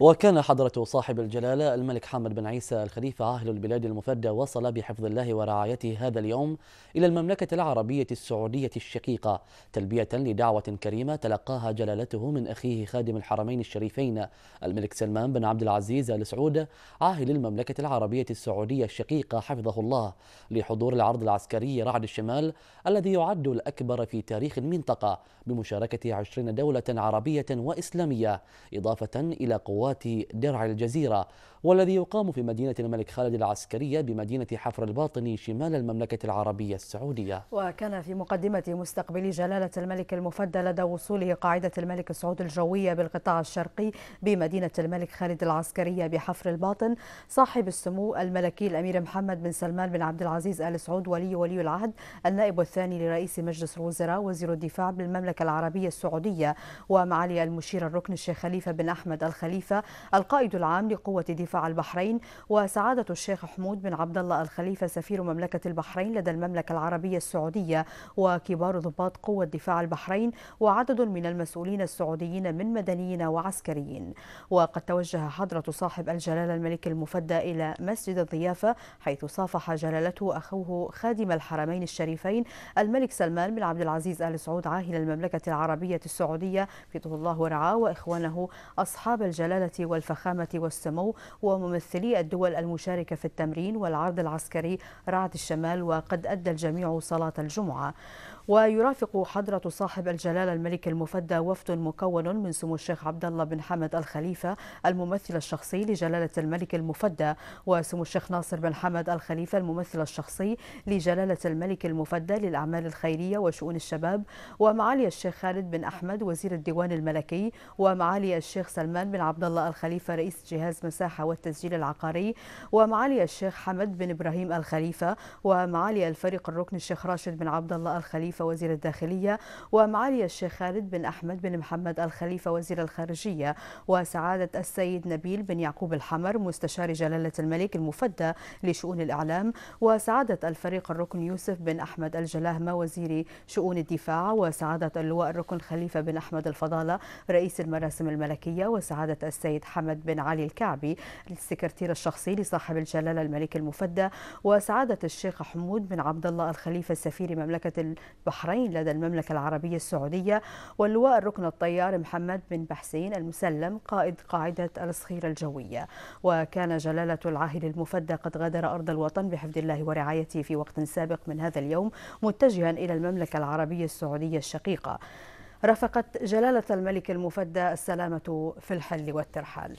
وكان حضرة صاحب الجلالة الملك حامد بن عيسى الخليفة عاهل البلاد المفدى وصل بحفظ الله ورعايته هذا اليوم إلى المملكة العربية السعودية الشقيقة تلبية لدعوة كريمة تلقاها جلالته من أخيه خادم الحرمين الشريفين الملك سلمان بن عبد العزيز آل سعود عاهل المملكة العربية السعودية الشقيقة حفظه الله لحضور العرض العسكري رعد الشمال الذي يعد الأكبر في تاريخ المنطقة بمشاركة عشرين دولة عربية وإسلامية إضافة إلى قوات قوات درع الجزيرة والذي يقام في مدينة الملك خالد العسكرية بمدينة حفر الباطن شمال المملكة العربية السعودية. وكان في مقدمة مستقبل جلالة الملك المفدى لدى وصوله قاعدة الملك سعود الجوية بالقطاع الشرقي بمدينة الملك خالد العسكرية بحفر الباطن صاحب السمو الملكي الأمير محمد بن سلمان بن عبد العزيز آل سعود ولي ولي العهد النائب الثاني لرئيس مجلس الوزراء وزير الدفاع بالمملكة العربية السعودية ومعالي المشير الركن الشيخ خليفة بن أحمد الخليفة القائد العام لقوة دفاع البحرين وسعادة الشيخ حمود بن عبد الله الخليفة سفير مملكة البحرين لدى المملكة العربية السعودية وكبار ضباط قوة دفاع البحرين وعدد من المسؤولين السعوديين من مدنيين وعسكريين. وقد توجه حضرة صاحب الجلالة الملك المفدى إلى مسجد الضيافة حيث صافح جلالته أخوه خادم الحرمين الشريفين الملك سلمان بن عبد العزيز آل سعود عاهل المملكة العربية السعودية. فيضه الله ورعاه وإخوانه أصحاب الجلالة والفخامة والسمو وممثلي الدول المشاركة في التمرين والعرض العسكري رعد الشمال وقد أدى الجميع صلاة الجمعة. ويرافق حضرة صاحب الجلالة الملك المفدى وفد مكون من سمو الشيخ عبد الله بن حمد الخليفة الممثل الشخصي لجلالة الملك المفدى وسمو الشيخ ناصر بن حمد الخليفة الممثل الشخصي لجلالة الملك المفدى للأعمال الخيرية وشؤون الشباب ومعالي الشيخ خالد بن أحمد وزير الديوان الملكي ومعالي الشيخ سلمان بن عبد الله الخليفة رئيس جهاز مساحة والتسجيل العقاري ومعالي الشيخ حمد بن إبراهيم الخليفة ومعالي الفريق الركن الشيخ راشد بن عبد الله الخليفة وزير الداخلية ومعالي الشيخ خالد بن أحمد بن محمد الخليفة وزير الخارجية وسعادة السيد نبيل بن يعقوب الحمر مستشار جلالة الملك المفدى لشؤون الإعلام وسعادة الفريق الركن يوسف بن أحمد الجلاهمة وزير شؤون الدفاع وسعادة اللواء الركن خليفة بن أحمد الفضالة رئيس المراسم الملكية وسعادة السيد حمد بن علي الكعبي السكرتير الشخصي لصاحب الجلالة الملك المفدى وسعادة الشيخ حمود بن عبد الله الخليفة سفير مملكة البحرين لدى المملكة العربية السعودية واللواء الركن الطيار محمد بن بحسين المسلم قائد قاعدة الصخير الجوية. وكان جلالة العاهل المفدى قد غادر أرض الوطن بحفظ الله ورعايته في وقت سابق من هذا اليوم متجها إلى المملكة العربية السعودية الشقيقة. رافقت جلالة الملك المفدى السلامة في الحل والترحال.